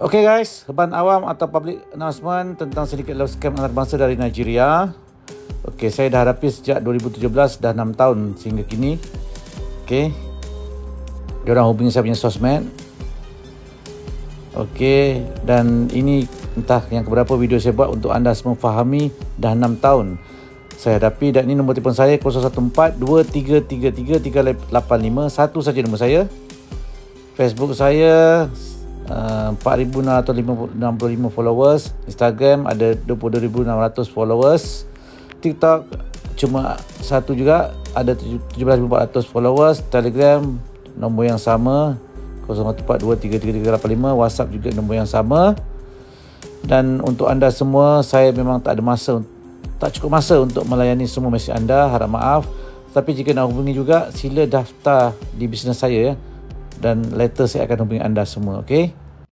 Okay guys, heban awam atau public announcement tentang sedikit love scam antarabangsa dari Nigeria. Okay, saya dah hadapi sejak 2017, dah 6 tahun sehingga kini. Okay. Dia orang hubungi saya punya sosmed. Okay, dan ini entah yang keberapa video saya buat untuk anda semua fahami dah 6 tahun saya hadapi dan ini nombor telefon saya 014 2333 385 satu saja nombor saya Facebook saya 4665 followers. Instagram ada 22600 followers. TikTok cuma satu juga ada 17400 followers. Telegram nombor yang sama 0142333385 WhatsApp juga nombor yang sama. Dan untuk anda semua saya memang tak ada masa tak cukup masa untuk melayani semua mesej anda harap maaf. Tapi jika nak hubungi juga sila daftar di bisnes saya ya. Dan later saya akan hubungi anda semua okey